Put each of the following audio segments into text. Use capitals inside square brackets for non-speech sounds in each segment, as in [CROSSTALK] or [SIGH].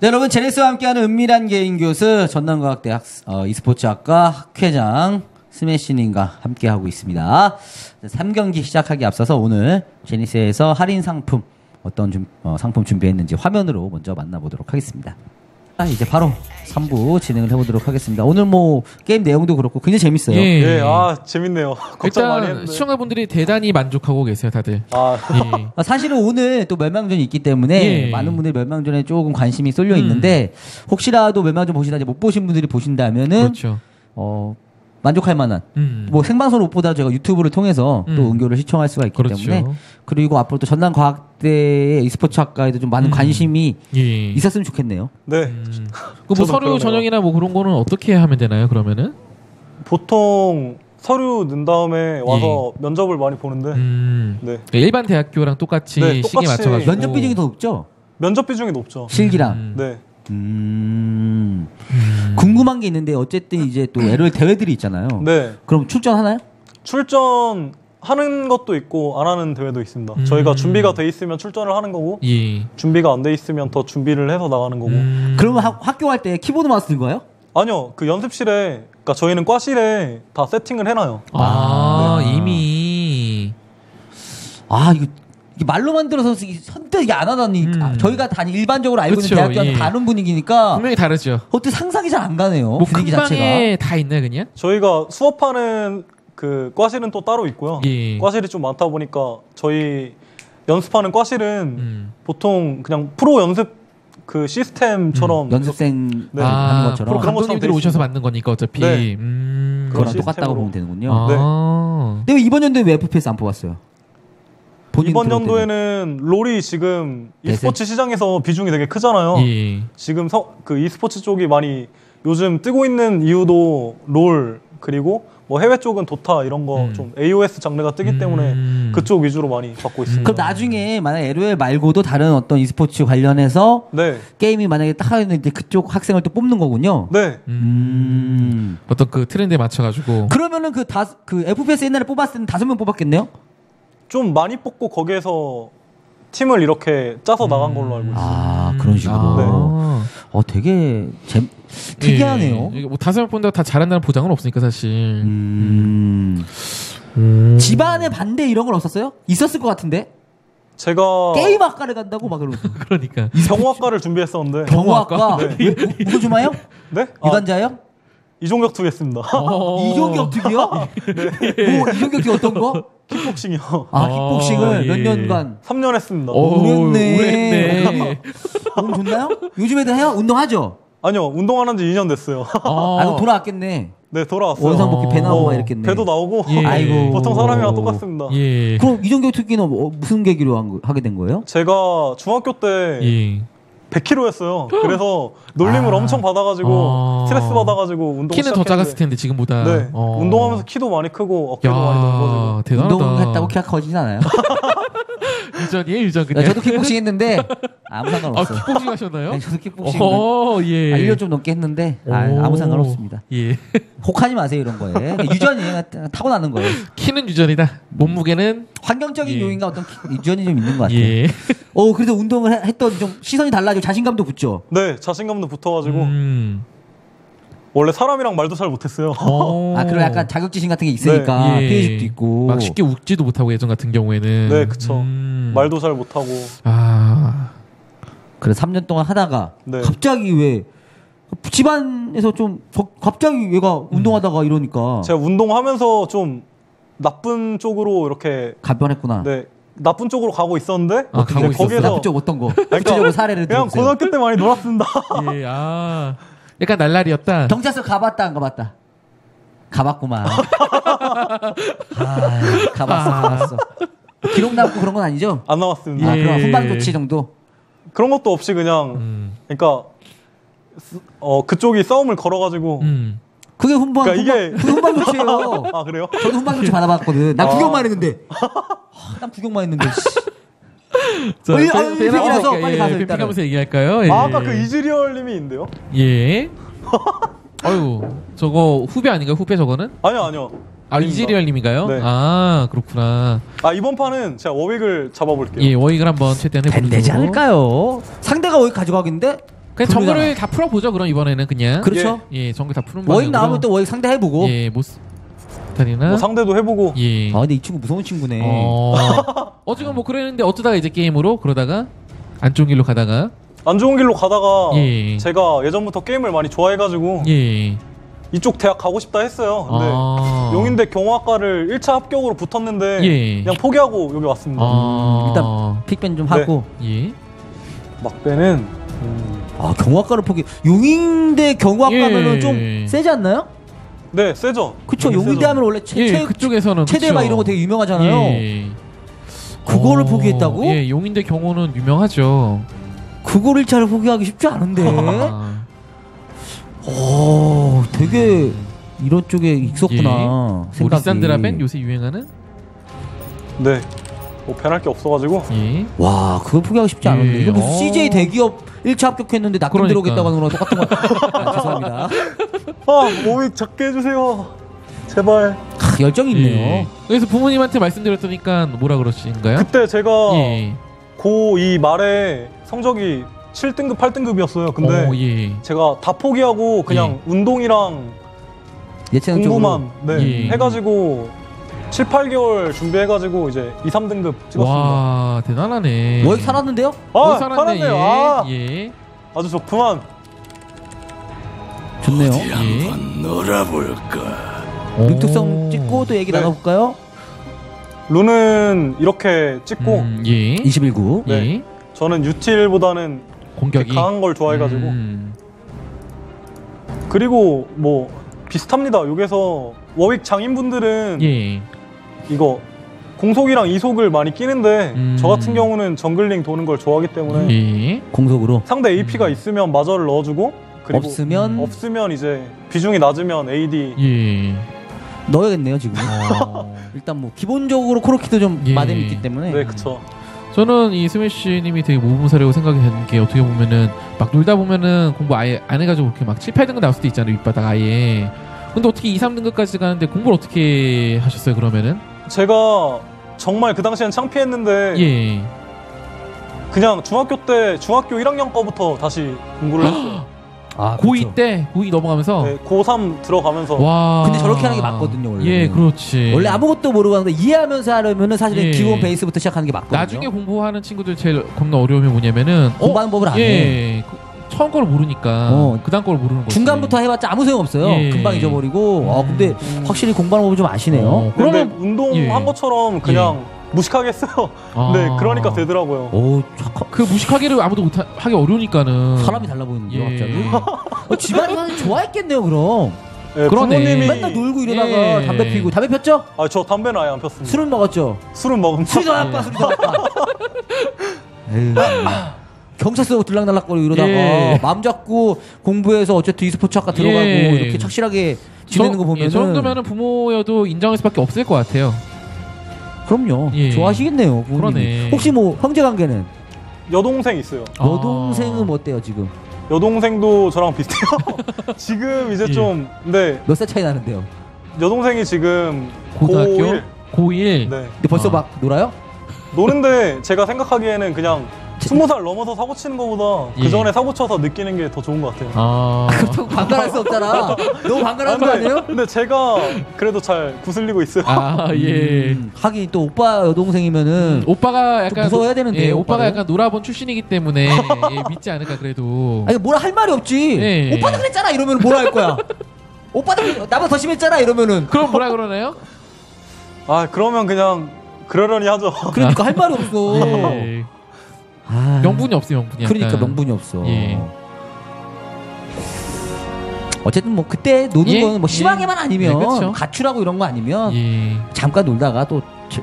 네, 여러분 제네스와 함께하는 은밀한 개인 교수 전남과학대학 어, e스포츠학과 학회장 스매시님과 함께하고 있습니다. 3경기 시작하기 앞서서 오늘 제니스에서 할인 상품 어떤 좀, 어, 상품 준비했는지 화면으로 먼저 만나보도록 하겠습니다. 아, 이제 바로 3부 진행을 해보도록 하겠습니다. 오늘 뭐 게임 내용도 그렇고 굉장히 재밌어요. 예. 예, 아 재밌네요. [LAUGHS] 일단. 시청자분들이 대단히 만족하고 계세요, 다들. 아, 예. 아, 사실은 오늘 또 멸망전이 있기 때문에 예. 많은 분들이 멸망전에 조금 관심이 쏠려 음. 있는데 혹시라도 멸망전 보시다 이제 못 보신 분들이 보신다면은 그렇죠. 어, 만족할 만한 음. 뭐 생방송을 못 보다 제가 유튜브를 통해서 음. 또 은교를 시청할 수가 있기 그렇죠. 때문에 그리고 앞으로 또 전남과학대의 e스포츠 학과에도 좀 많은 음. 관심이 예. 있었으면 좋겠네요. 네. 음. [LAUGHS] 그뭐 서류 그러네요. 전형이나 뭐 그런 거는 어떻게 하면 되나요, 그러면은? 보통 서류 넣은 다음에 와서 면접을 많이 보는데 음. 네. 일반 대학교랑 똑같이 네, 시기 똑같이 맞춰가지고 면접 비중이 더 높죠? 면접 비중이 높죠. 실기랑. 음. 네. 음. 음. 궁금한 게 있는데 어쨌든 이제 또 LOL 대회들이 있잖아요. 네. 그럼 출전하나요? 출전 하는 것도 있고 안 하는 대회도 있습니다. 음. 저희가 준비가 돼 있으면 출전을 하는 거고 예. 준비가 안 돼 있으면 더 준비를 해서 나가는 거고. 음. 그러면 학- 학교 갈때 키보드 마우스 든 거예요? 아니요. 그 연습실에 그러니까 저희는 과실에 다 세팅을 해 놔요. 아, 네. 이미. 아 이거 말로만 들어서 이게 선뜻 이게 안 하다니 음. 아, 저희가 다 일반적으로 알고 그쵸, 있는 대학교와는 예. 다른 분위기니까 분명히 다르죠. 어떻게 상상이 잘 안 가네요 뭐 분위기 큰 자체가 다 있나요, 그냥? 저희가 수업하는 그 과실은 또 따로 있고요. 예. 과실이 좀 많다 보니까 저희 연습하는 과실은 음. 보통 그냥 프로 연습 그 시스템처럼 연습생 네. 하는 것처럼 프로 그런 감독님들이 돼 오셔서. 만든 거니까 어차피. 네. 음. 그거랑 똑같다고. 보면 되는군요 아. 근데 왜 이번 연도에 왜 FPS 안 뽑았어요? 본인 이번. 연도에는 롤이 지금 대세? e스포츠 시장에서 비중이 되게 크잖아요. 예. 지금 서, 그 e스포츠 쪽이 많이 요즘 뜨고 있는 이유도 롤 그리고 뭐 해외 쪽은 도타 이런 거 음. 좀 AOS 장르가 뜨기 음. 때문에 그쪽 위주로 많이 받고 있습니다. 그럼 나중에 만약 LOL 말고도 다른 어떤 e스포츠 관련해서 네, 게임이 만약에 딱 하는데 그쪽 학생을 또 뽑는 거군요 네, 음. 어떤 그 트렌드에 맞춰 가지고. 그러면은 그 다그 FPS 옛날에 뽑았을 때는 다섯 명 뽑았겠네요? 좀 많이 뽑고 거기에서 팀을 이렇게 짜서 나간 걸로 알고 있어요. 아 그런 식으로 아. 어 되게 재 특이하네요 예. 이게 뭐 다섯 명 본다고 다 잘한다는 보장은 없으니까 사실. 음. 음. 집안의 반대 이런 건 없었어요? 있었을 것 같은데 제가 게임 학과를 간다고 막 그러고 [LAUGHS] 그러니까. 경호학과를 준비했었는데 경호학과 네. 왜 우도주마요? 네? 아, 유관자요? 이종격 투겠습니다. 어. 이종격 특이요? 오 이종격 특이 어떤 거? 킥복싱이요. 아 아, 킥복싱을 예. 몇 년간 3년 했습니다. 오. 오랬네. [LAUGHS] 몸 좋나요? 요즘 애들 해요? 운동하죠? 아니요, 운동 안한지 2년 됐어요. 아, 아, 그럼 돌아왔겠네. 네, 돌아왔어요. 원상복귀 배 나오고 어, 막 이랬겠네. 배도 나오고 예. 아이고. 보통 사람이랑 똑같습니다. 예. 그럼 이종격 특기는 뭐, 무슨 계기로 한 거- 하게 된 거예요? 제가 중학교 때 예. 100kg였어요. [GASPS] 그래서 놀림을 아. 엄청 받아가지고 아. 스트레스 받아가지고 운동 키는 더 작았을 텐데 지금보다. 네, 어. 운동하면서 키도 많이 크고 어깨도 많이 넓어지고. 야, 대단하다. 운동했다고 키가 커지진 않아요. [LAUGHS] 유전이에요, 유전 야, 그냥. 저도 킥복싱 했는데 [LAUGHS] 아무 아, 상관없어요. 킥복싱 하셨나요? 네, 저도 킥복싱 어, 예. 아, 1년 좀 넘게 했는데 아, 오. 아무 상관없습니다. 예. 혹하지 마세요 이런 거에 그러니까 유전이 타고나는 거예요. 키는 유전이다. 몸무게는 환경적인 예. 요인과 어떤 키- 유전이 좀 있는 것 같아요. 예. 어 그래도 운동을 해- 했더니 좀 시선이 달라지고 자신감도 붙죠. 네, 자신감도 붙어가지고 음. 원래 사람이랑 말도 잘 못했어요. 어. [LAUGHS] 아 그리고 약간 자격지심 같은 게 있으니까 예. 피해식도 있고. 막 쉽게 웃지도 못하고 예전 같은 경우에는. 네, 그쵸. 음. 말도 잘 못하고 아. 그래 3년 동안 하다가 네. 갑자기 왜 집안에서 좀 저- 갑자기 얘가 운동하다가 이러니까 제가 운동하면서 좀 나쁜 쪽으로 이렇게 가변했구나. 네 나쁜 쪽으로 가고 있었는데 아, 가고 있었어요? 거기에서 나쁜 쪽 어떤 거? 구체적으로 사례를 그냥 들어주세요. 고등학교 때 많이 놀았습니다. [LAUGHS] 예, 아. 약간 날라리였다. 경찰서 가봤다 안 가봤다? 가봤구만. [LAUGHS] 아, 가봤어, 가봤어. 기록 남고 그런 건 아니죠? 안 나왔습니다. 아, 예. 그럼 훈방 조치 정도. 그런 것도 없이 그냥 음. 그러니까 스- 어 그쪽이 싸움을 걸어가지고 음. 그게 훈방. 그러니까 훈방, 이게- 그게 훈방 조치예요. [LAUGHS] 아 그래요? 저도 훈방 조치 받아봤거든. 난 아. 구경만 했는데. [LAUGHS] 아, 난 구경만 했는데. 씨. 자, 어, 아, 팬이 하면서 팬이라서 얘기- 빨리 예, 가서 팬 일단은. 하면서 얘기할까요? 예. 아 아까 그 이즈리얼님이 있는데요? 예. [LAUGHS] 아유, 저거 후배 아닌가요? 후배 저거는? 아니요 아니요. 아, 아닙니다. 이지리얼님인가요? 네. 아, 그렇구나. 아 이번 판은 제가 워윅을 잡아볼게요. 예, 워익을 한번 최대한 해보는 된 되지 걸로. 않을까요? 상대가 어디 가져가겠는데? 그냥. 정글을 다 풀어보죠 그럼 이번에는 그냥 그렇죠. 예 정글 다 푸는 워익 방향으로. 나오면 또 워익 상대 해보고. 예모 스 다리나 뭐 상대도 해보고 예 아 근데 이 친구 무서운 친구네. 어, 어 지금 뭐 그랬는데 어쩌다가 이제 게임으로 그러다가 안 좋은 길로 가다가 안 좋은 길로 가다가 예. 제가 예전부터 게임을 많이 좋아해가지고 예 이쪽 대학 가고 싶다 했어요. 근데 아. 용인대 경호학과를 1차 합격으로 붙었는데 예. 그냥 포기하고 여기 왔습니다. 아. 일단 픽밴 좀 네. 하고. 예 막배는 음, 아 경호학과를 포기. 용인대 경호학과면은 예. 좀 세지 않나요? 네 세죠. 그쵸 되게 용인대 세죠. 하면 원래 최, 예, 최, 그쪽에서는 최대 그쵸. 막 이런 거 되게 유명하잖아요. 예. 그거를 어, 포기했다고? 예, 용인대 경호는 유명하죠. 그걸 1차를 포기하기 쉽지 않은데. 아, [LAUGHS] 오, 되게 이런 쪽에 익숙구나. 예. 뭐 생각이. 리산드라벤 요새 유행하는? 네. 뭐 변할 게 없어가지고 예. 와, 그걸 포기하기 쉽지 않은데. 예. 이거 무슨 어. CJ 대기업 1차 합격했는데 낙금 그러니까. 들어오겠다고 하는 거랑 똑같은 거. [LAUGHS] 아, 죄송합니다. 아 모익 작게 해주세요. 제발. 크, 열정이 있네요. 예. 그래서 부모님한테 말씀드렸더니까 뭐라 그러신가요? 그때 제가 예. 고2 말에 성적이 7등급 8등급이었어요. 근데 어, 예. 제가 다 포기하고 그냥 운동이랑 예체능적으로. 공부만 네, 예. 해가지고 7, 8개월 준비해가지고 이제 2, 3등급 찍었습니다. 와, 대단하네. 워익 살았는데요? 아, 뭐 살았네, 살았네 요. 예. 아, 예. 아주 좋구만. 좋네요. 예. 놀아볼까. 능특성 찍고 또 얘기 네. 나눠볼까요? 룬은 이렇게 찍고 음, 예. 21구. 네. 예. 저는 유틸보다는 공격이 강한 걸 좋아해가지고 음. 그리고 뭐 비슷합니다. 여기서 워윅 장인분들은 예. 이거 공속이랑 이속을 많이 끼는데 음. 저 같은 경우는 정글링 도는 걸 좋아하기 때문에 예. 공속으로. 상대 AP가 있으면 마저를 넣어주고 그리고 없으면 없으면 이제 비중이 낮으면 AD 예. 넣어야겠네요, 지금. 어. [LAUGHS] 일단 뭐 기본적으로 코르키도 좀 예. 마뎀이 있기 때문에. 네 그쵸 저는 이 스매시님이 되게 모범사라고 생각이 되는 게 어떻게 보면은 막 놀다 보면은 공부 아예 안 해가지고 그렇게 막 7, 8등급 나올 수도 있잖아요 밑바닥 아예 근데 어떻게 2, 3등급까지 가는데 공부를 어떻게 하셨어요 그러면은? 제가 정말 그 당시엔 창피했는데 예 그냥 중학교 때 중학교 1학년 거부터 다시 공부를 했어요 아, 고2 그렇죠. 때 고2 넘어가면서 네, 고3 들어가면서 와 근데 저렇게 하는 게 맞거든요, 원래는. 예 그렇지 원래 아무것도 모르고 하는데 이해하면서 하려면은 사실은 예. 기본 베이스부터 시작하는 게 맞거든요. 나중에 공부하는 친구들 제일 겁나 어려움이 뭐냐면은 공부하는 법을 안 해. 예 그, 처음 걸 모르니까 어. 그다음 걸 모르는 거지 중간부터 해봤자 아무 소용 없어요. 예. 금방 잊어버리고. 아 근데 확실히 공부하는 법을 좀 아시네요. 어, 그러면 운동한 예. 것처럼 그냥 무식하게 했어요 아. [LAUGHS] 네 그러니까 되더라고요 오, 착하, 그 무식하기를 아무도 못 하, 하기 어려우니까는 사람이 달라 보이는데요, 예. 갑자기. 어, 집안이 [LAUGHS] 좋아했겠네요, 그럼. 네, 그러네. 부모님이 맨날 놀고 이러다가 예. 담배 피고 담배 폈죠? 아 저 담배는 아예 안 폈습니다 술은 먹었죠? 술은 먹은 술이 더 예. 나빠, 술이 더 나빠. 경찰서 들락날락거리고 이러다가 예. 마음 잡고 공부해서 어쨌든 e스포츠 학과 들어가고 예. 이렇게 착실하게 지내는 저- 거 보면은 예, 저 정도면은 부모여도 인정할 수밖에 없을 것 같아요. 그럼요. 예. 좋아하시겠네요, 부모님. 그러네. 혹시 뭐 형제 관계는 여동생 있어요 아. 여동생은 뭐 어때요 지금? 여동생도 저랑 비슷해요 [LAUGHS] 지금 이제 예. 좀 근데 몇살 차이 나는데요? 여동생이 지금 고등학교 고1 고1. 네 근데 벌써 아. 막 놀아요? 노는데 제가 생각하기에는 그냥 스무 살 넘어서 사고 치는 것보다 예. 그 전에 사고 쳐서 느끼는 게 더 좋은 것 같아요. 아. [LAUGHS] 그렇다고 반발할 수 없잖아. 너무 반발하는 거 아니에요? 근데 제가 그래도 잘 구슬리고 있어요. 아, 예. 음, 하긴 또 오빠 여동생이면은 오빠가 좀 약간 무서워야 되는데, 예, 오빠가 오빠를. 약간 놀아본 출신이기 때문에 [LAUGHS] 예, 믿지 않을까 그래도. 아니 뭐라 할 말이 없지. 예. 오빠도 그랬잖아 이러면 뭐라 할 거야. 오빠도 나보다 더 심했잖아 이러면은 그럼 뭐라 그러나요? 아 그러면 그냥 그러려니 하죠. 그러니까 할 말이 없어. [LAUGHS] 예. 아, 명분이 없어요, 명분이. 약간. 그러니까 명분이 없어. 예. 어쨌든 뭐 그때 노는 예, 거는 뭐 심하게만 예. 아니면 네, 그쵸. 가출하고 이런 거 아니면 예. 잠깐 놀다가 또 저-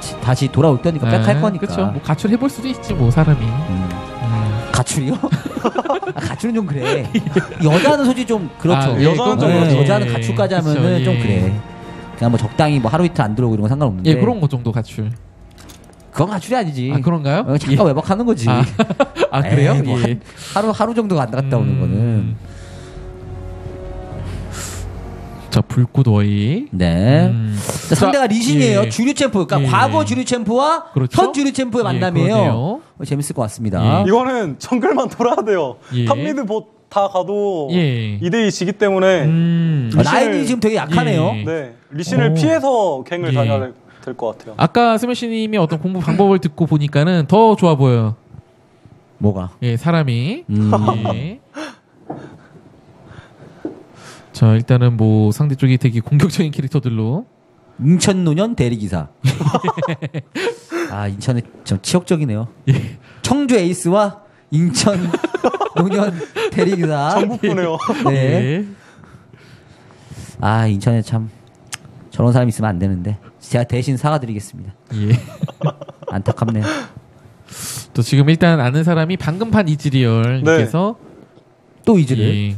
지- 다시 돌아올 때니까 백할 거니까. 그렇죠. 뭐 가출 해볼 수도 있지 뭐 사람이. 음. 음. 가출이요? [LAUGHS] 아, 가출은 좀 그래. [LAUGHS] 여자는 솔직히 좀 그렇죠. 아, 예, 여자는 좀 네, 그렇죠. 여자는 예, 가출까지 그쵸, 하면은 예. 좀 그래. 그냥 뭐 적당히 뭐 하루 이틀 안 들어오고 이런 건 상관없는데. 예, 그런 거 정도 가출. 그건 가출이 아니지. 아, 그런가요? 어, 잠깐 외박하는 거지. 아, [LAUGHS] 아 그래요? 에이, 뭐 예. 한, 하루 하루 정도 안 갔다 오는 음. 거는. 자 불꽃 워윅. 네. 음. 자, 상대가 자, 리신이에요. 예. 주류 챔프. 그러니까 예. 과거 주류 챔프와 그렇죠? 현 주류 챔프의 예, 만남이에요. 어, 재밌을 것 같습니다. 예. 이거는 정글만 돌아야 돼요. 예. 탑미드 보다 가도 예. 2대2 지기 때문에 음. 어, 라인이 지금 되게 약하네요. 예. 네 리신을 오. 피해서 갱을 예. 다녀야 될 것 같아요. 아까 스매시님이 어떤 공부 방법을 듣고 보니까는 더 좋아 보여요. 뭐가? 예, 사람이. 음. 예. 자, 일단은 뭐 상대 쪽이 되게 공격적인 캐릭터들로. 인천 노년 대리기사. [LAUGHS] 아 인천이 좀 치욕적이네요. 예. 청주 에이스와 인천 노년 대리기사. [LAUGHS] 전국구네요. 네. 예. 아 인천에 참 저런 사람 있으면 안 되는데 제가 대신 사과드리겠습니다. 예. [LAUGHS] 안타깝네요. 또 지금 일단 아는 사람이 방금 판 이즈리얼님께서 또 이즈를 예.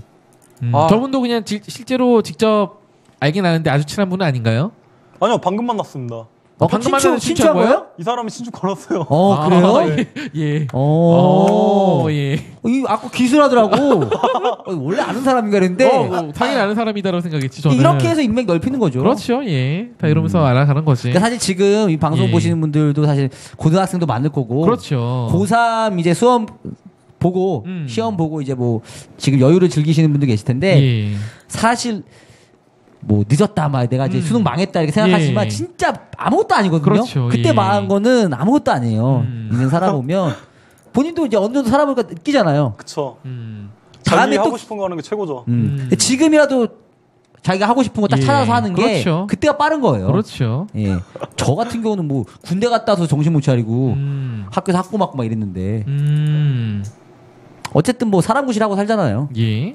음, 아. 저분도 그냥 지- 실제로 직접 알긴 아는데 아주 친한 분은 아닌가요? 아니요 방금 만났습니다. 어, 방금 친추한 친추한 거예요? 이 사람이 신축 걸었어요. 어 아, 그래요? 예. 예. 어. 어, 예. 이 아까 기술하더라고. [LAUGHS] 어, 원래 아는 사람인가 그랬는데 어, 뭐, 당연히 아는 사람이다라고 생각했지 저는. 이렇게 해서 인맥 넓히는 거죠. 그렇죠. 예. 다 이러면서 알아가는 거지. 그러니까 사실 지금 이 방송 예. 보시는 분들도 사실 고등학생도 많을 거고 그렇죠. 고3 이제 수험 보고 음. 시험 보고 이제 뭐 지금 여유를 즐기시는 분도 계실 텐데 예. 사실 뭐 늦었다 막 내가 이제 음. 수능 망했다 이렇게 생각하지만 예. 진짜 아무것도 아니거든요. 그렇죠. 그때 예. 망한 거는 아무것도 아니에요. 음. 인생 살아보면 [LAUGHS] 본인도 이제 어느 정도 살아보니까 느끼잖아요. 그쵸. 음. 다음에 자기 또 하고 싶은 거 하는 게 최고죠. 음. 음. 지금이라도 자기가 하고 싶은 거딱 예. 찾아서 하는 게 그렇죠. 그때가 빠른 거예요. 그렇죠. 예. 저 같은 경우는 뭐 군대 갔다 와서 정신 못 차리고 음. 학교에서 학고 맞고 막 이랬는데 음. 어쨌든 뭐 사람 구실하고 살잖아요. 예.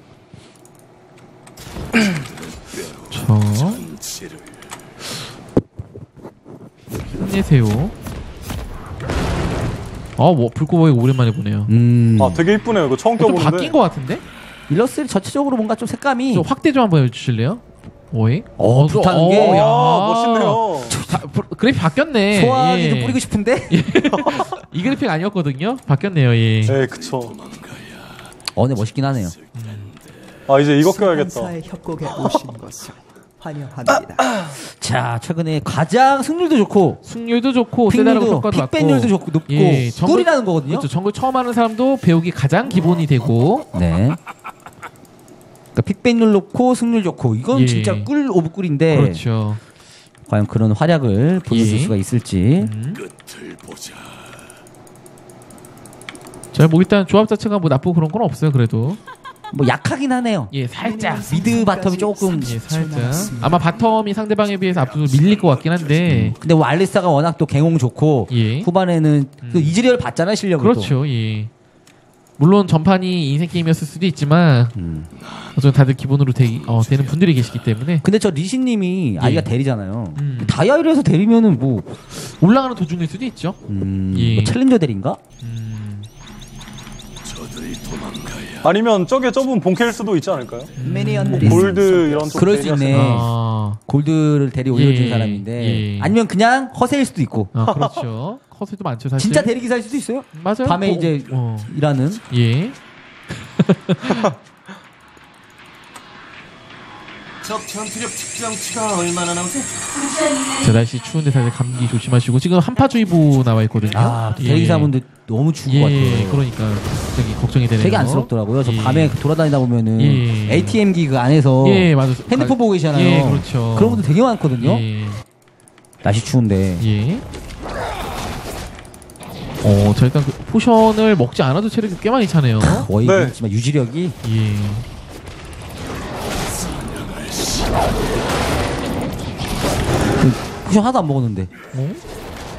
[CLEARS THROAT] 저 치를 힘내세요. 아, 뭐 불꽃보이 오랜만에 보네요. 음. 아 되게 이쁘네요. 이거 처음 좀 껴보는데. 바뀐 것 같은데? 일러스트 전체적으로 뭔가 좀 색감이 좀 확대 좀 한번 해주실래요? 오이? 어, 또- 불타는 게. 야. 아, 멋있네요. 다, 부- 그래픽 바뀌었네. 소화기 예. 좀 뿌리고 싶은데 [LAUGHS] 이 그래픽 아니었거든요. 바뀌었네요. 예. 네, 그쵸. 어, 네 멋있긴 하네요. 아 이제 이거 껴야겠다. 협곡에 오신 것을 환영합니다. 자, 최근에 가장 승률도 좋고 승률도 좋고 세다라고 평가도 맞고 픽밴율도 좋고 높고 예, 정글- 꿀이라는 거거든요. 그렇죠. 정글 처음 하는 사람도 배우기 가장 기본이 되고 네. 그러니까 픽밴율 높고 승률 좋고 이건 예. 진짜 꿀 of 꿀인데 그렇죠. 과연 그런 활약을 보여줄 예. 수가 있을지. 음. 끝을 보자. 자, 뭐 일단 조합 자체가 뭐 나쁘고 그런 건 없어요. 그래도 뭐 약하긴 하네요. 예, 살짝 미드 바텀이 조금 예, 살짝 아마 바텀이 상대방에 비해서 앞으로 밀릴 것 같긴 한데 근데 뭐 알리스타가 워낙 또 갱 호응 좋고 예. 후반에는 그 이즈리얼 봤잖아요 실력으로. 그렇죠. 예. 물론 전판이 인생 게임이었을 수도 있지만 음. 어쨌든 다들 기본으로 되, 어, 되는 분들이 계시기 때문에 근데 저 리신님이 아이가 대리잖아요. 음. 다이아 1로에서 대리면은 뭐, 올라가는 도중일 수도 있죠. 음, 예. 뭐 챌린저 대리인가? 음, 저들이 도망가야 아니면 저게 저분 본캐일 수도 있지 않을까요? 미니언들이 골드 이런 쪽 그럴 수 있네. 아, 골드를 대리 올려준 예, 사람인데 예. 아니면 그냥 허세일 수도 있고 아 그렇죠. [LAUGHS] 커세도 많죠 사실. 진짜 대리 기사일 수도 있어요. 맞아요. 밤에 뭐, 이제 어. 일하는 예. [LAUGHS] 적 전투력 측정치가 얼마나 나오세요? 자 날씨 추운데 다들 감기 조심하시고 지금 한파주의보 나와 있거든요. 아 예. 대리 기사분들 너무 예, 것 같아요. 그러니까 되게 걱정이 되네요. 되게 안쓰럽더라고요. 저 예. 밤에 돌아다니다 보면은 예. ATM기 그 안에서 예, 맞아. 핸드폰 보고 계시잖아요. 예, 그렇죠. 그런 분들 되게 많거든요. 예. 날씨 추운데 예. 어, 자 일단 그 포션을 먹지 않아도 체력이 꽤 많이 차네요. 거의 네. 그렇지만 유지력이 예. 포션 하나도 안 먹었는데 어?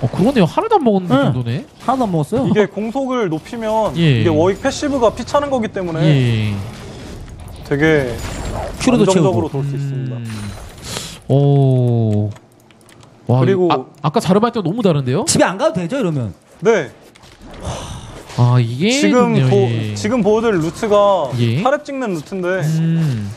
어, 그러네요. 하나도 안 먹었는 응. 정도네. 하나도 안 먹었어요. 이게 공속을 높이면 예. 이게 워윅 패시브가 피 차는 거기 때문에 예. 되게 Q로도 안정적으로 채우고. 돌 수 있습니다. 음. 오. 와, 그리고- 아, 아까 자르반 때 너무 다른데요? 집에 안 가도 되죠 이러면. 네, 아 이게 지금 좋네요, 보, 예. 지금 보여드릴 루트가 예. 4렙 찍는 루트인데 음.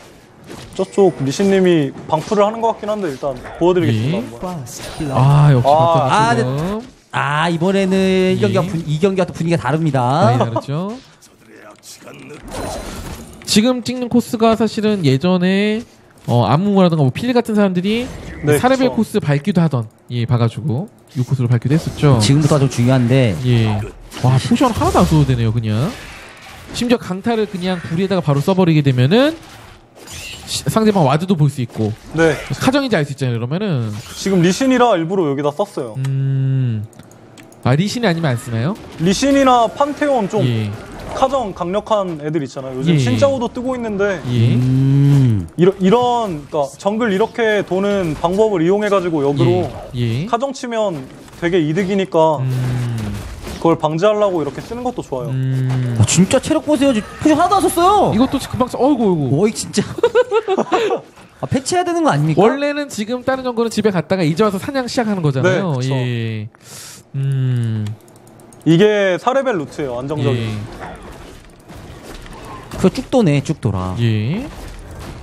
저쪽 리신님이 방풀을 하는 것 같긴 한데 일단 보여드리겠습니다. 예. 한번. 아 역시 아, 아, 바텀 조금 아 이번에는 이 경기와 예. 분, 이 경기와 또 분위기가 다릅니다. 많이 다르죠. 지금 찍는 코스가 사실은 예전에 어 안무라든가 뭐필 같은 사람들이 네, 사레벨 그쵸. 코스 밟기도 하던 예 봐가지고 이 코스로 밟기도 했었죠. 지금부터가 좀 중요한데 예. 와 포션 하나도 안 써도 되네요 그냥. 심지어 강타를 그냥 불에다가 바로 써버리게 되면은 시- 상대방 와드도 볼 수 있고 네. 카정인지 알 수 있잖아요 그러면은 지금 리신이라 일부러 여기다 썼어요. 음. 아 리신이 아니면 안 쓰나요? 리신이나 판테온 좀 예. 카정 강력한 애들 있잖아요. 요즘 예. 신짜오도 뜨고 있는데 예. 음. 이런 이런 그러니까 정글 이렇게 도는 방법을 이용해 가지고 역으로 예. 예. 카정 치면 되게 이득이니까 음. 그걸 방지하려고 이렇게 쓰는 것도 좋아요. 음. 아, 진짜 체력 보세요. 지금 potion 하나도 안 썼어요. 이것도 금방 써. 어이구 어이구. 어이 진짜. [LAUGHS] 아, 패치해야 되는 거 아닙니까? 원래는 지금 다른 정글은 집에 갔다가 이제 와서 사냥 시작하는 거잖아요. 네, 그쵸. 예. 음. 이게 사레벨 루트예요. 안정적인. 예. 그거 쭉 도네, 쭉 돌아. 예.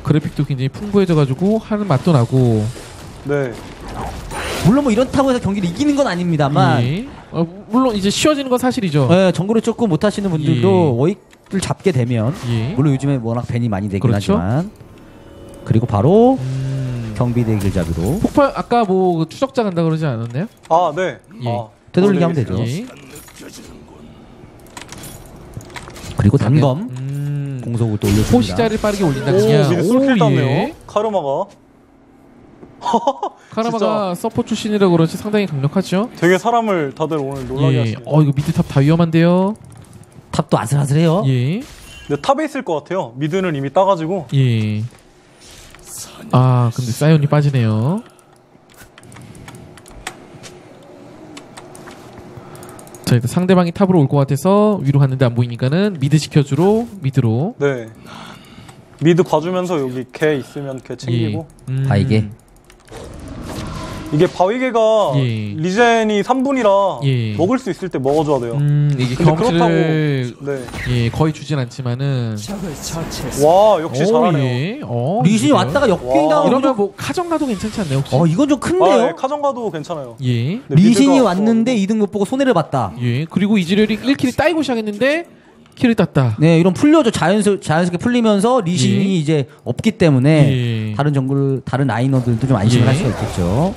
그래픽도 굉장히 풍부해져가지고 하는 맛도 나고. 네. 물론 뭐 이렇다고 해서 경기를 이기는 건 아닙니다만 예. 어, 물론 이제 쉬워지는 건 사실이죠. 예, 정글을 조금 못 하시는 분들도 예. 워익을 잡게 되면 예. 물론 요즘에 워낙 벤이 많이 되긴 그렇죠. 하지만 그리고 바로 음. 경비대 길잡이로 폭발 아까 뭐 추적자 간다 그러지 않았나요? 아, 네. 예. 아, 되돌리기 하면. 되죠. 예. 그리고 단검 음. 공속을 또 올려줍니다. 포시자를 빠르게 올린다 오, 그냥. 미드 솔킬 오, 땄네요. 예. 카르마가 [LAUGHS] 카르마가 서포 출신이라 그런지 상당히 강력하죠. 되게 사람을 다들 오늘 놀라게 예. 하시네. 어 이거 mid top 다 위험한데요. top도 아슬아슬해요. 예. 근데 top에 있을 것 같아요. mid는 이미 따가지고. 예. 아 근데 사이온이 빠지네요. 자 일단 상대방이 top으로 올 것 같아서 위로 갔는데 안 보이니까는 mid 지켜주러 mid로. 네. mid 봐주면서 여기 게 있으면 게 챙기고. 예. 음. 바위게. 이게 바위게가 예. regen이 3분이라 예. 먹을 수 있을 때 먹어줘야 돼요. 음 이게 근데 경험치를 네. 예 거의 주진 않지만은. 와 역시 오, 잘하네요. 예. 어, 리신이 이거요? 왔다가 역갱 와. 당하고 이러면 뭐 카정 가도 괜찮지 않나요 혹시? 어 이건 좀 아, 큰데요. 예, 카정가도 괜찮아요. 예. 근데 리신이 mid가 왔는데 이득 못 보고 손해를 봤다. 예. 그리고 이즈리얼이 1 kill을 따이고 시작했는데 kill을 땄다. 네, 이런 풀려져 자연스 자연스럽게 풀리면서 리신이 예. 이제 없기 때문에 예. 다른 정글 다른 laner들도 좀 안심을 예. 할 수가 있겠죠.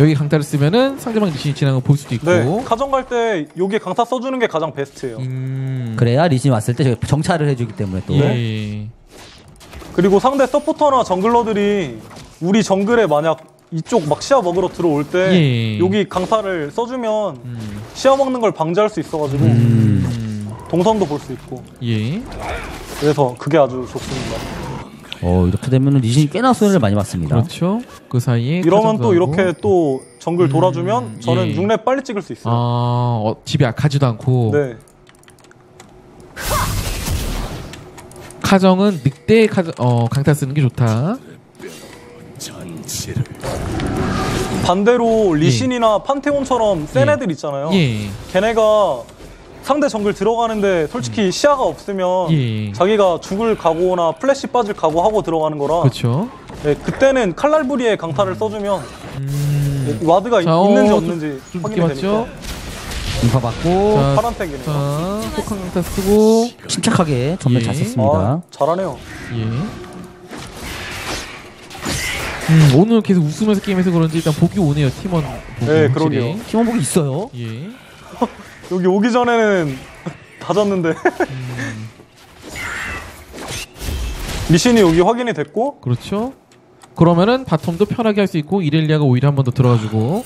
여기 강타를 쓰면은 상대방 리신이 지나는 거볼 수도 있고. 네, 카정 갈 때 여기에 강타 써주는 게 가장 베스트예요. 음. 그래야 리신이 왔을 때 정찰을 해주기 때문에 또 예. 그리고 상대 서포터나 jungler들이 우리 정글에 만약 이쪽 막 시야 먹으러 들어올 때 예. 여기 강타를 써주면 음. 시야 먹는 걸 방지할 수 있어가지고 음. 동선도 볼 수 있고 예. 그래서 그게 아주 좋습니다. 어, 이렇게 되면 리신이 꽤나 손해를 많이 봤습니다. 그렇죠. 그 사이에 이러면 또 이렇게. 또 정글 돌아주면 저는 예. 6렙 빨리 찍을 수 있어요. 아, 어, 집이 약하지도 않고 네. 카정은 늑대 카 어, 강타 쓰는 게 좋다. 전치를 반대로 리신이나 판테온처럼 센 예. 애들 있잖아요. 예. 걔네가 상대 정글 들어가는데 솔직히 시야가 없으면 예. 자기가 죽을 각오나 플래시 빠질 각오하고 들어가는 거라 그렇죠. 네, 그때는 칼날부리에 강타를 써주면 음. 네, ward가 있- 자, 어, 있는지 좀- 없는지 좀 확인이? 되니까 인파 받고 자, 파란색이네요. 자, 폭탄 강타 쓰고 침착하게 점멸 예. 잘 썼습니다. 아, 잘하네요. 예. 음, 오늘 계속 웃으면서 게임해서 그런지 일단 복이 오네요 팀원 복이 네, 확실히. 그러게요. 팀원복이 있어요. 예. 여기 오기 전에는 다 졌는데 음. 리신이 여기 확인이 됐고 그렇죠. 그러면은 바텀도 편하게 할 수 있고 이렐리아가 오히려 한 번 더 들어가지고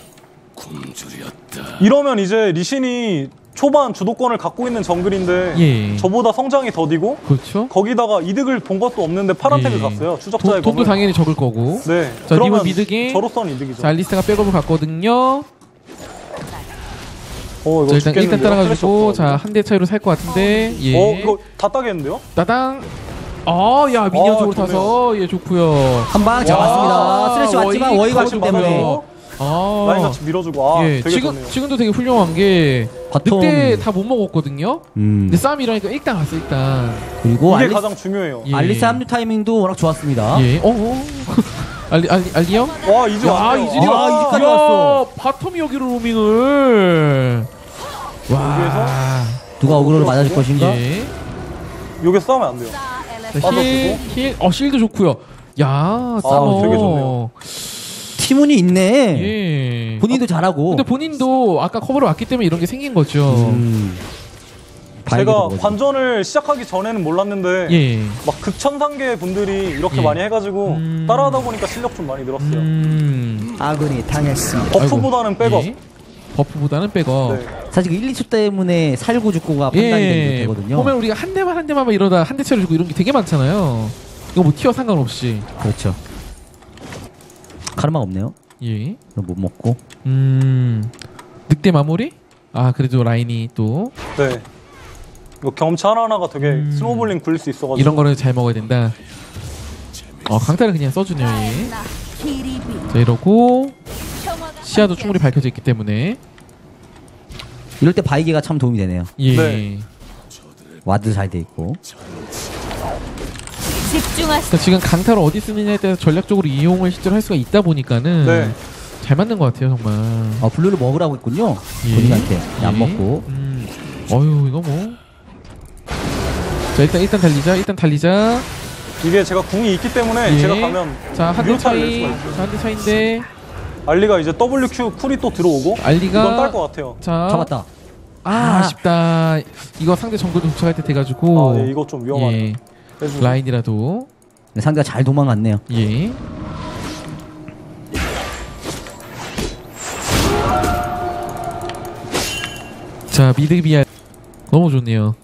굶주렸다. 이러면 이제 리신이 초반 주도권을 갖고 있는 정글인데 예. 저보다 성장이 더디고 그렇죠. 거기다가 이득을 본 것도 없는데 파란색을 예. 갔어요. 돈, 추적자의 돈도 검을. 당연히 적을 거고. 네. 자, 그러면 미드기. 저로서는 이득이죠. 자, 알리스가 백업을 갔거든요. 어, 이거 자, 일단 죽겠는데요? 일단 따라가지고 자. 한 대 차이로 살 것 같은데. 예. 어, 이거 다 따겠는데요? 따당. 아, 야, minion 아, 쪽으로 좋네요. 타서 예, 좋고요. 한방 잡았습니다. 스레시 왔지만 워윅 워윅이가 왔기 때문에 맞아요. 아. 라인 같이 밀어주고 아, 예, 되게 지금 좋네요. 지금도 되게 훌륭한 게 bottom 늑대 다 못 먹었거든요. 음, 근데 싸움이 일어나니까 일단 갔어 일단. 그리고 이게 알리스, 가장 중요해요. 예. 알리스 합류 타이밍도 워낙 좋았습니다. 예. 어. 어. [LAUGHS] 알리 알리 알리 형? 와 이제 야. 이즈리 아, 와. 이즈까지 야, 왔어. bottom이 여기로 로밍을. 와. 누가 aggro를 맞아줄 그리고? 것인가? 예. 여기 싸우면 안 돼요. 자, 빠져주고. heal, heal. 어, shield 좋고요. 야, 아, 되게 좋네요. 팀운이 있네. 예. 본인도 잘하고. 근데 본인도 아까 커버를 왔기 때문에 이런 게 생긴 거죠. 음. 제가. 관전을 시작하기 전에는 몰랐는데 예. 막 극천상계 분들이 이렇게 예. 많이 해가지고 음. 따라하다 보니까 실력 좀 많이 늘었어요. 음. 아군이 당했습니다. 버프보다는 백업. 예. 버프보다는 백업. 네. 사실 그 1, 2초 때문에 살고 죽고가 판단이 예. 되거든요. 보면 우리가 한 대만 한 대만 막 이러다 한대 차를 주고 이런 게 되게 많잖아요. 이거 뭐 티어 상관없이. 그렇죠. 카르마 없네요. 예. 그럼 못 먹고. 음. 늑대 마무리? 아, 그래도 라인이 또 네. 이거 경치 하나하나가 되게 음. snowballing 굴릴 수 있어가지고 이런 거를 잘 먹어야 된다. 어, 강타를 그냥 써주네요, 예. 자, 이러고 시야도 충분히 밝혀져 있기 때문에 이럴 때 바위게가 참 도움이 되네요. 예. 네. ward 잘 돼 있고. 그러니까 지금 강타를 어디 쓰느냐에 따라서 전략적으로 이용을 실제로 할 수가 있다 보니까는 네. 잘 맞는 것 같아요, 정말. 아 블루를 먹으라고 했군요. 예. 본인한테 안 예. 먹고. 음. 어휴, 이거 뭐. 자, 일단 일단 달리자. 일단 달리자. 이게 제가 궁이 있기 때문에 예. 제가 가면 자, 한 대 차이. 수가 있어요. 자, 한대 차인데. 알리가 이제 WQ 쿨이 또 들어오고 알리가 이건 딸 것 같아요. 자, 잡았다. 아, 아. 아쉽다. 이거 상대 정글도 도착할 때 돼가지고. 아, 예, 이거 좀 위험하네요. 예. 해주고. 라인이라도. 근데 상대가 잘 도망갔네요. 예. 자, 미드 비알 너무 좋네요.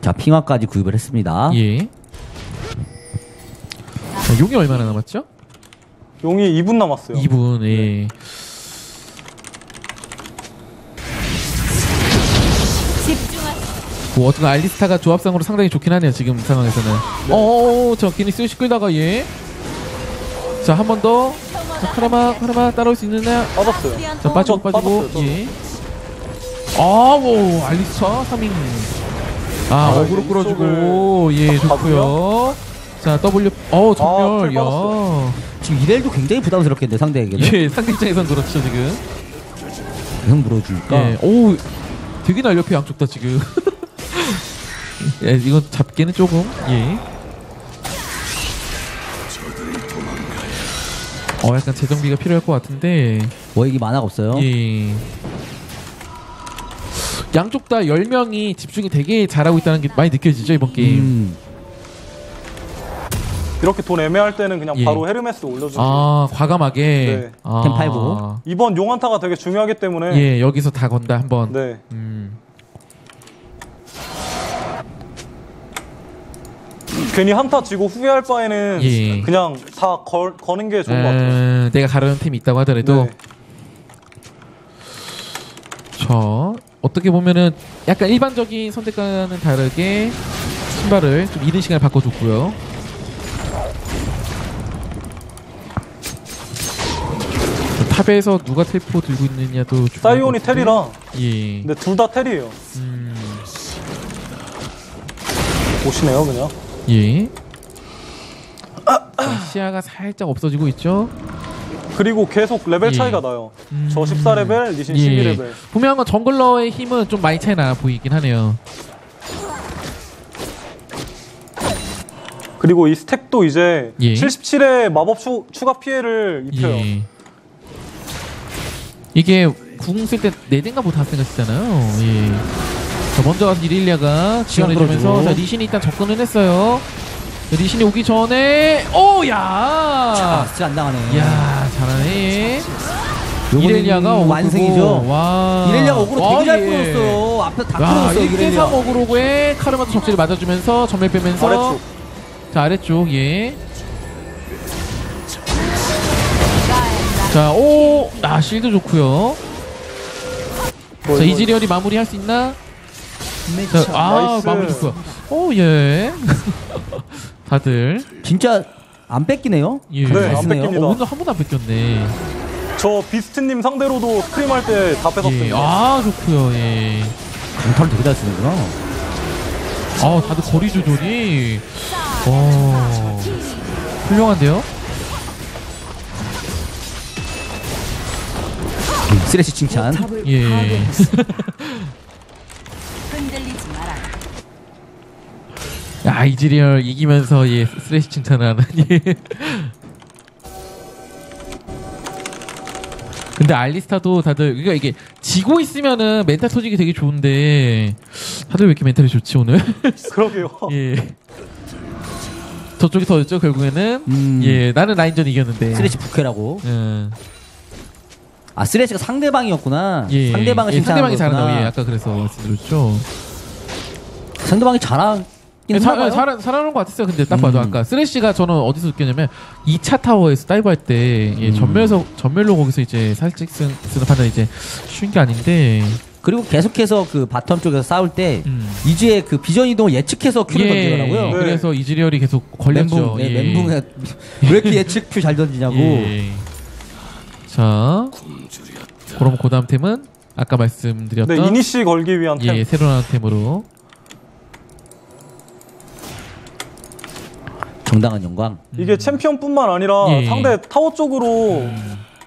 자 핑화까지 구입을 했습니다. 예. 자, 용이 얼마나 남았죠? 용이 2분 남았어요. 2분. 예. 뭐 어떤 알리스타가 조합상으로 상당히 좋긴 하네요 지금 상황에서는. 어어어 저 괜히 스위시 끌다가 예. 자 한 번 더. 자, 카라마 카라마 따라올 수 있느냐? 빠졌어요. 자 빠지고 저 빠지고. 예. 아뭐 알리스타 3인. 아 아, 어그로 끌어주고 예딱 좋고요. 자 W 어 전멸 풀 야. 빠졌어요. 지금 이렐도 굉장히 부담스럽겠는데 상대에게는. 예 상대 입장에선 그렇죠 지금. 형 물어주니까. 예. 오 되게 날렵해 양쪽 다 지금. [LAUGHS] 예, 이거 잡기는 조금 예. 어 약간 재정비가 필요할 것 같은데 뭐이기 만화가 없어요. 예. 양쪽 다 10명이 집중이 되게 잘하고 있다는 게 많이 느껴지죠 이번 게임 음. 이렇게 돈 애매할 때는 그냥 예. 바로 헤르메스 올려주고 아 과감하게 네. 아, 템 팔고. 이번 용한타가 되게 중요하기 때문에 예 여기서 다 건다 한번 네. 음. 괜히 한타 지고 후회할 바에는 예. 그냥 다 걸, 거는 게 좋은 것 같아요. 음, 내가 가려는 템이 있다고 하더라도 네. 저 어떻게 보면은 약간 일반적인 선택과는 다르게 신발을 좀 이른 시간에 바꿔줬고요. top에서 누가 텔포 들고 있느냐도 중요할 사이온이 것 같은데. 텔이라 예. 근데 둘 다 텔이에요. 음, 보시네요 그냥. 예. 자, 시야가 살짝 없어지고 있죠. 그리고 계속 레벨 예. 차이가 나요. 음. 저 14레벨, 리신 예. 12레벨. 분명한 건 jungler의 힘은 좀 많이 차이 나 보이긴 하네요. 그리고 이 stack도 이제 예. 77의 마법 추, 추가 피해를 입혀요. 예. 이게 궁 쓸 때 네 대인가 뭐 다섯 대가 쓰잖아요. 예. 자, 먼저 가서 이렐리아가 지원해주면서. 자, 리신이 일단 접근을 했어요. 자, 리신이 오기 전에 오 야. 아, 진짜 안 나가네. 야 잘하네. 이렐리아가. 완승이죠. 와. 이렐리아가 어그로 되게 와, 잘 예. 끌었어요. 앞에 다 야, 끌었어요. 1대3 이렐리아. aggro고에 카르마도 적지를 맞아주면서 점멸 빼면서 아래쪽. 자 아래쪽 예. 자, 오, 아 실드 좋고요. 뭐자 이지리얼이 마무리할 수 있나? 자, 아 nice. 마무리 좋고요. 오 예. [LAUGHS] 다들 진짜 안 뺏기네요. 예. 네, 안안 뺏기네요. 뺏깁니다. 어, 오늘 한 번도 안 뺏겼네. 저 비스트님 상대로도 scrim 할 때 다 예. 뺏었습니다. 아 좋고요. 예. 강타를 되게 잘 쓰는구나. 아 다들 거리 조절이 와 훌륭한데요? 쓰레쉬 칭찬. 예. 파괴했습니다. 야 이즈리얼 이기면서 예 쓰레쉬 칭찬하는 예. 근데 알리스타도 다들 그러니까 이게 지고 있으면은 멘탈 터지기 되게 좋은데 다들 왜 이렇게 멘탈이 좋지 오늘? [LAUGHS] 그러게요. 예. 저쪽이 더였죠 결국에는 음. 예 나는 라인전 이겼는데 쓰레쉬 부캐라고. 예. 아 쓰레쉬가 상대방이었구나. 예. 상대방을 예, 상대방이 잘한다고. 예 아까 그래서 말씀드렸죠 상대방이 잘하긴 예, 잘, 하나요? 잘, 잘하는 것 같았어요. 근데 딱 봐도 음. 아까 쓰레쉬가 저는 어디서 느꼈냐면 2차 타워에서 dive 할때 예, 음. 전멸에서 전멸로 거기서 이제 살짝 쓰, 쓰는 판단 이제 쉬운 게 아닌데 그리고 계속해서 그 bottom 쪽에서 싸울 때 음. 이즈의 그 비전 이동을 예측해서 Q를 던지더라고요. 네. 그래서 이즈리얼이 계속 걸렸죠. 멘붕, 네, 예. 멘붕에 [LAUGHS] 왜 이렇게 예측 Q 잘 던지냐고. 예. 자, 그럼 그 다음 템은 아까 말씀드렸던 네, 이니시 걸기 위한 템. 예, 새로 나온 템으로 정당한 영광. 이게 챔피언뿐만 아니라 음. 예. 상대 타워 쪽으로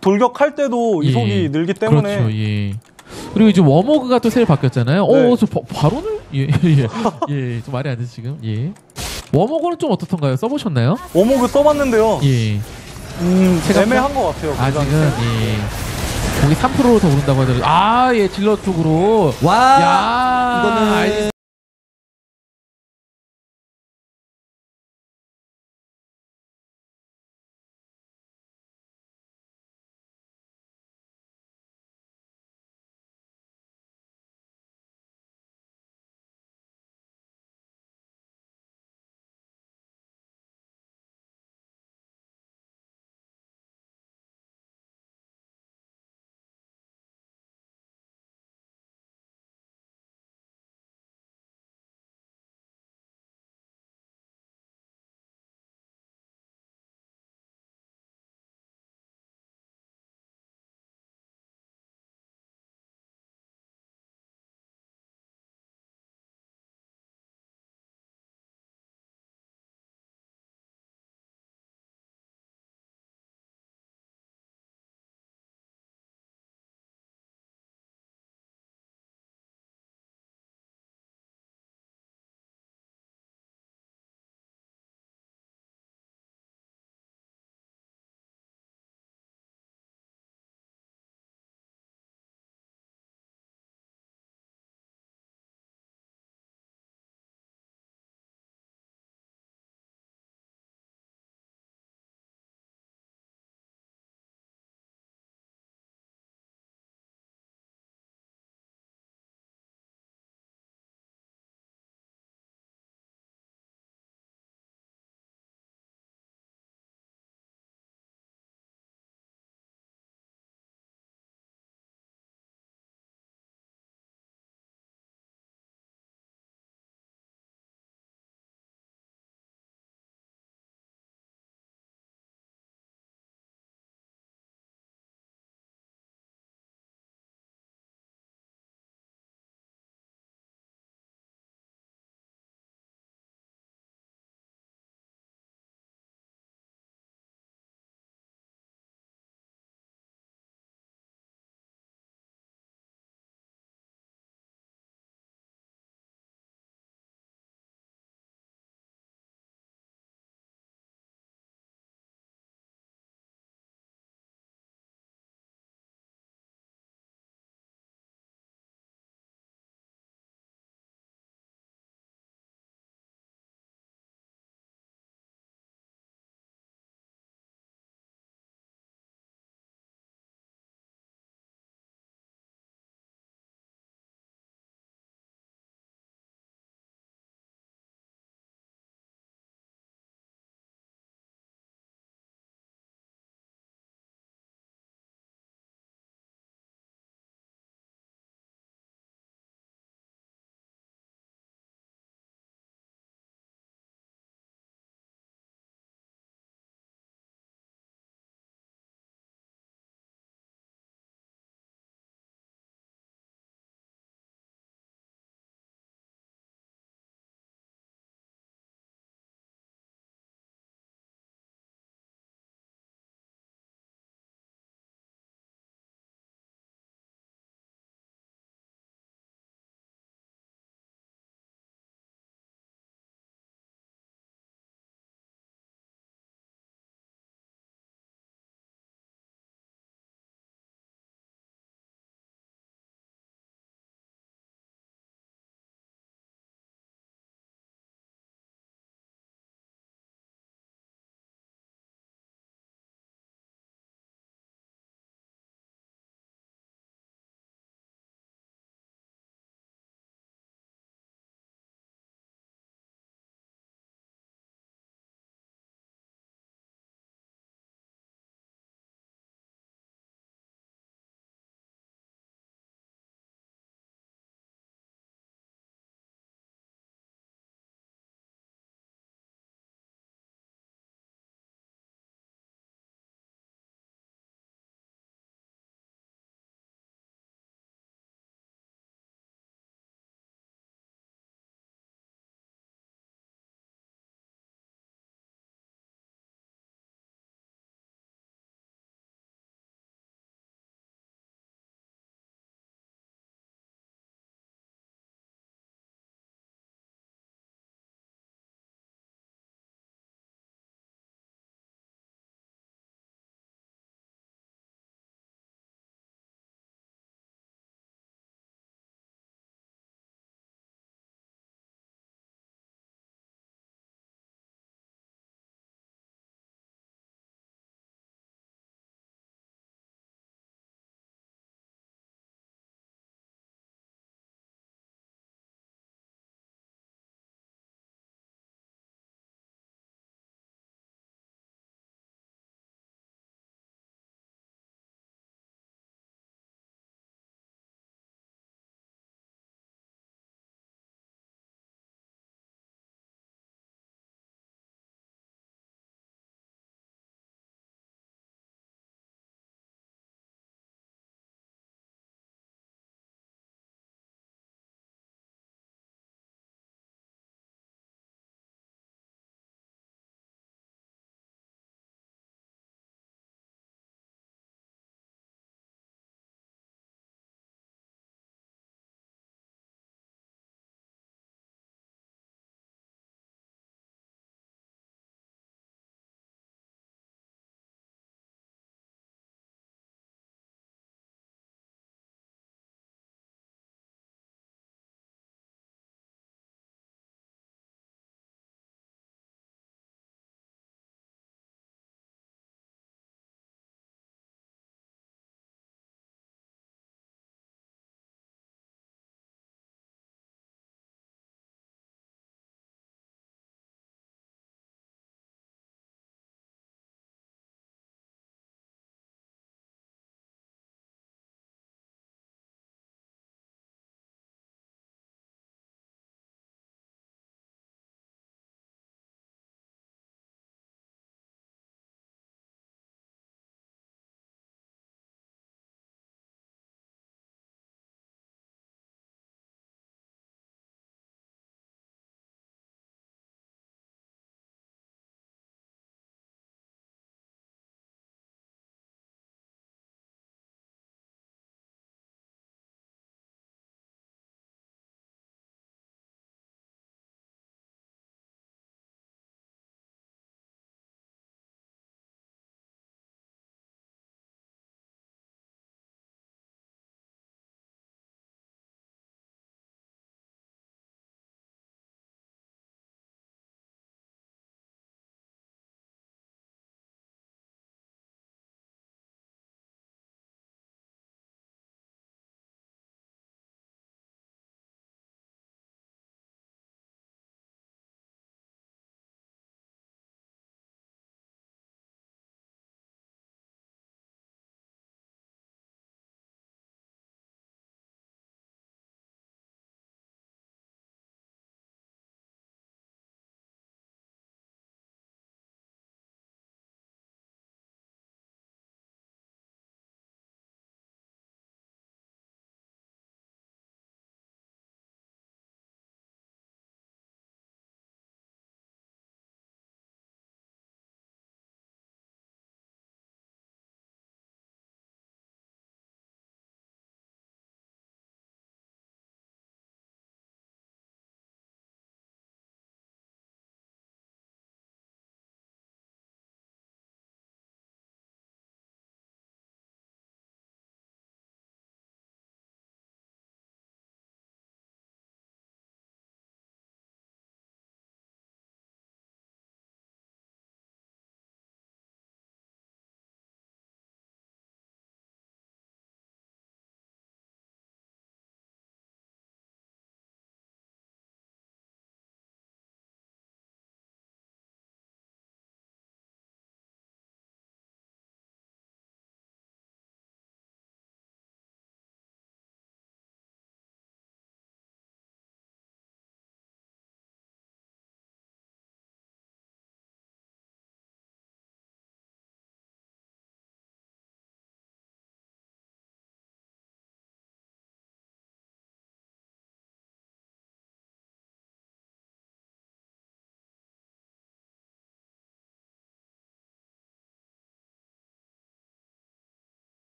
돌격할 때도 예. 이속이 늘기 때문에 그렇죠. 예. 그리고 이제 워머그가 또 새로 바뀌었잖아요. 네. 오, 저 바, 바로는 예, [LAUGHS] 예, 예, 좀 말이 안돼 지금. 예. 워머그는 좀 어떻던가요? 써보셨나요? 워모그 써봤는데요. 예. 음? 애매한 것 같아요. 아직은 굉장히. 예. 공이 3%더 오른다고 하더라도 아, 예, 질러 쪽으로. 와 야, 이거는 알리스